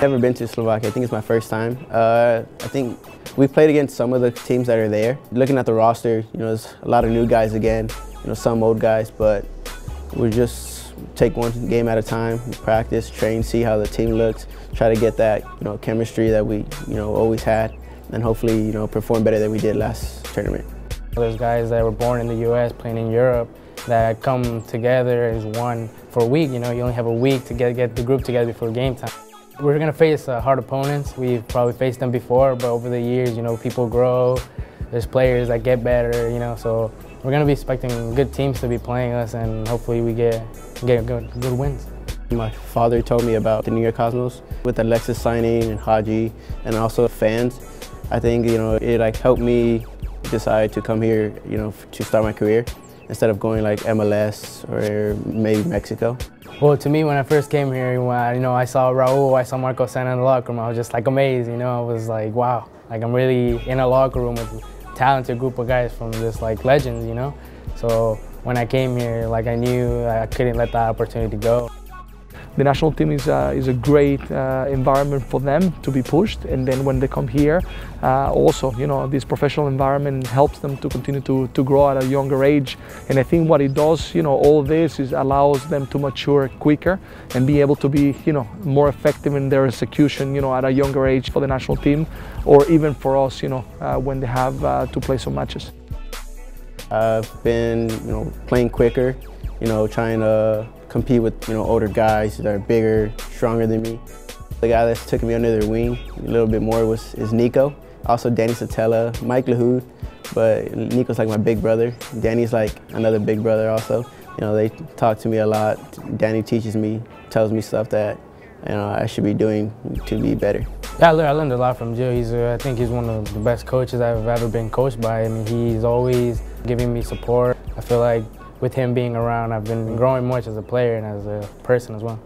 Never been to Slovakia. I think it's my first time. Uh, I think we played against some of the teams that are there. Looking at the roster, you know, there's a lot of new guys again. You know, some old guys, but we just take one game at a time, practice, train, see how the team looks, try to get that, you know, chemistry that we, you know, always had, and hopefully, you know, perform better than we did last tournament. There's guys that were born in the U.S. playing in Europe that come together as one for a week. You know, you only have a week to get get the group together before game time. We're going to face uh, hard opponents. We've probably faced them before, but over the years, you know, people grow. There's players that get better, you know, so we're going to be expecting good teams to be playing us, and hopefully we get, get good, good wins. My father told me about the New York Cosmos with Alexis signing and Haji, and also fans. I think, you know, it like helped me decide to come here, you know, to start my career instead of going like MLS or maybe Mexico. Well, to me, when I first came here, when I, you know, I saw Raul, I saw Marco Senna in the locker room, I was just like amazed, you know, I was like, wow, like I'm really in a locker room with a talented group of guys from just like legends, you know? So when I came here, like I knew I couldn't let that opportunity go the national team is a, is a great uh, environment for them to be pushed. And then when they come here uh, also you know this professional environment helps them to continue to, to grow at a younger age. And I think what it does you know all this is allows them to mature quicker and be able to be you know more effective in their execution you know at a younger age for the national team or even for us you know uh, when they have uh, to play some matches. I've been you know playing quicker you know trying to compete with you know older guys that are bigger, stronger than me. The guy that's took me under their wing a little bit more was is Nico. Also Danny Szetela, Mike Lahoud, but Nico's like my big brother. Danny's like another big brother also. You know, they talk to me a lot. Danny teaches me, tells me stuff that you know I should be doing to be better. Yeah, I learned, I learned a lot from Gio. He's, uh, I think he's one of the best coaches I've ever been coached by. I mean, he's always giving me support. I feel like with him being around, I've been growing much as a player and as a person as well.